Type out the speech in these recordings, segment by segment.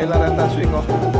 bailar hasta su.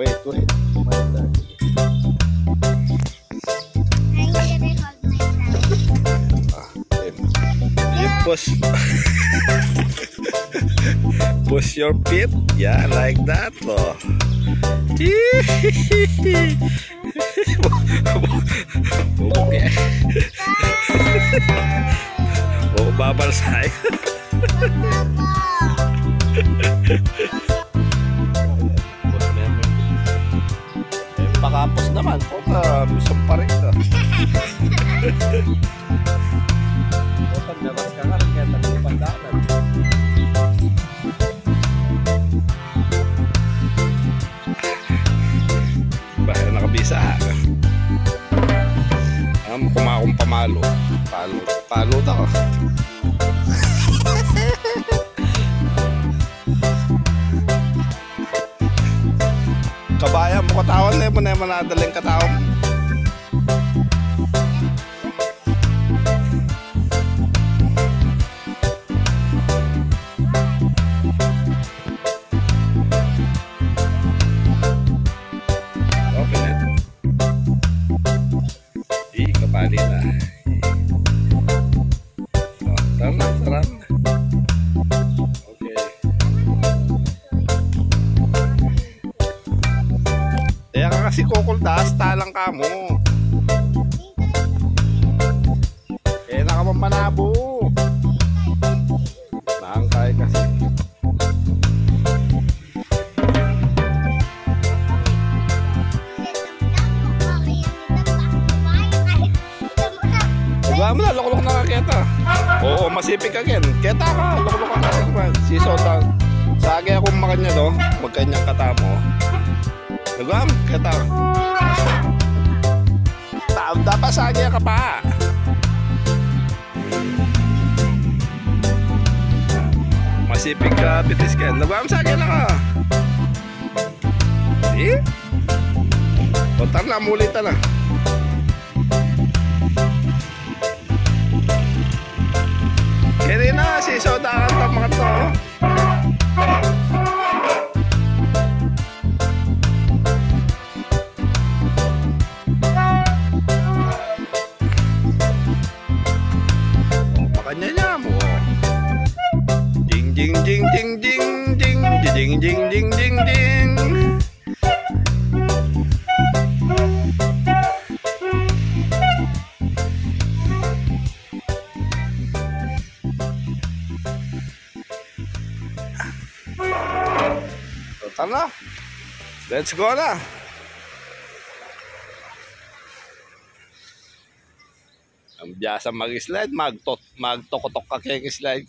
Wait, wait. You push push your feet, yeah, like that, loh. Bubuk ya. Mau babal saya. Dapat naman ka nga, kaya nagupan daanan. Bahay na nakabisa ha. Alam, kumakong pamalo. Palo, palo ako. Kabayan mo katawan na yung manadaling katawan. Tara na, tara na. Okay. Kaya ka kasi kukuldas, talang ka mo. Kaya na ka Pacific again. Kaya taka, loko-loko ka sa man. Season lang. Sa agi akong makanya to, magkanyang katamo. Nagam, kaya taka. Taam dapat sa agi ka pa. Pacific ka, bitis ka. Nagam sa agi na ka. See? Punta na, mulita na. Kaya na, si Soda kanta mga to. Oh, Makanya niya mo. Ding ding ding ding ding ding ding ding ding ding ding. Tara. Let's go na. Ang biyasa mag-slide, magtot, magtokotok ka kaya slide.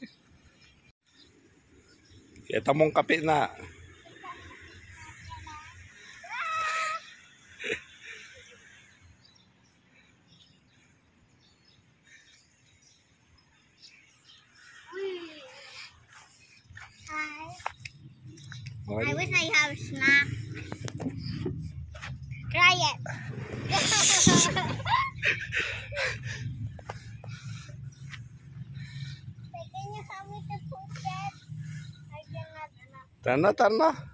Kita mong kape na. तैरना तैरना।